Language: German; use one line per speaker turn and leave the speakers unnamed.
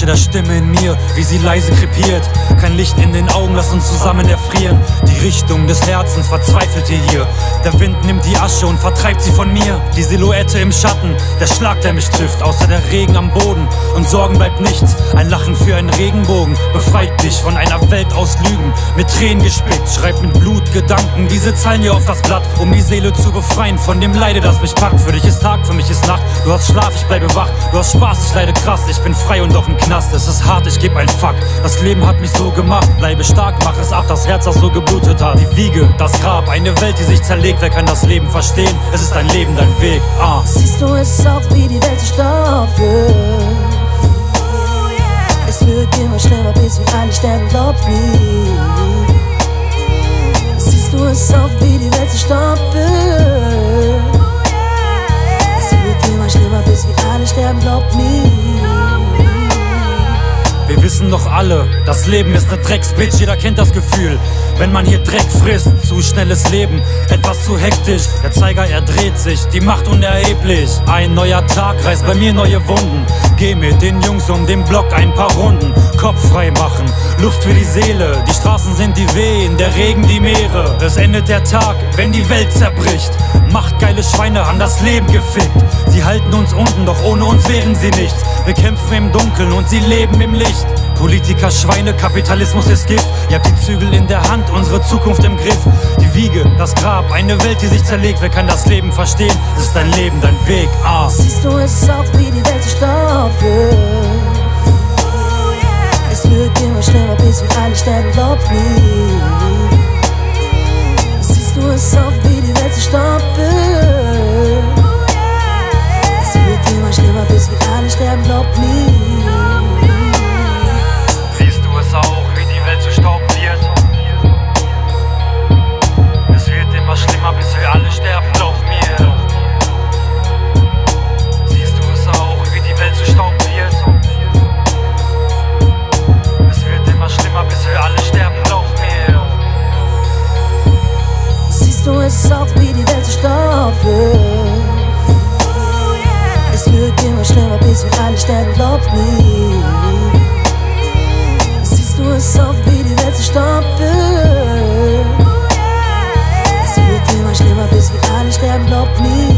jeder Stimme in mir, wie sie leise krepiert. Kein Licht in den Augen, lass uns zusammen erfrieren. Die Richtung des Herzens verzweifelt ihr hier. Der Wind nimmt die Asche und vertreibt sie von mir. Die Silhouette im Schatten, der Schlag, der mich trifft, außer der Regen am Boden. Und Sorgen bleibt nichts, ein Lachen für einen Regenbogen. Befreit dich von einer Welt aus Lügen, mit Tränen gespickt, schreibt mit Blut Gedanken. Diese Zeilen hier auf das Blatt, um die Seele zu befreien von dem Leide, das mich packt. Für dich ist Tag, für mich ist Nacht. Du hast Schlaf, ich bleibe wach. Du hast Spaß, ich leide krass. Ich bin frei und doch im Knast. Es ist hart, ich geb ein Fuck. Das Leben hat mich so gemacht. Bleibe stark, mach es ab. Das Herz, das so geblutet hat. Die Wiege, das Grab, eine Welt, die sich zerlegt. Wer kann das Leben verstehen? Es ist dein Leben, dein Weg. Ah.
Siehst du es auch, wie die Welt sich stoppt? Es wird immer schlimmer, bis wir alle sterben, glaub mir. Siehst du es auch, wie die Welt sich stoppt? Es wird immer schlimmer, bis wir alle sterben, glaub
wissen doch alle, das Leben ist ne Drecksbitch, jeder kennt das Gefühl. Wenn man hier Dreck frisst, zu schnelles Leben, etwas zu hektisch. Der Zeiger, er dreht sich, die Macht unerheblich. Ein neuer Tag reißt bei mir neue Wunden. Geh mit den Jungs um den Block ein paar Runden. Kopf frei machen, Luft für die Seele. Die Straßen sind die Wehen, der Regen die Meere. Es endet der Tag, wenn die Welt zerbricht. Macht geile Schweine an das Leben gefickt. Sie halten uns unten, doch ohne uns wären sie nichts. Wir kämpfen im Dunkeln und sie leben im Licht. Politiker, Schweine, Kapitalismus ist Gift. Ihr habt die Zügel in der Hand, unsere Zukunft im Griff. Die Wiege, das Grab, eine Welt, die sich zerlegt. Wer kann das Leben verstehen? Es ist dein Leben, dein Weg. Ah.
Siehst du es auch, wie die Welt sich stoppt? Syë ti më shtem a pizë vitali shtem lopi Si s'tu e sof biri vetë si shtopë der glaubt mir.
Siehst du es auf, wie die Welt
sich stoppen? Es wird immer schlimmer, bis wir alle sterben, glaubt mir.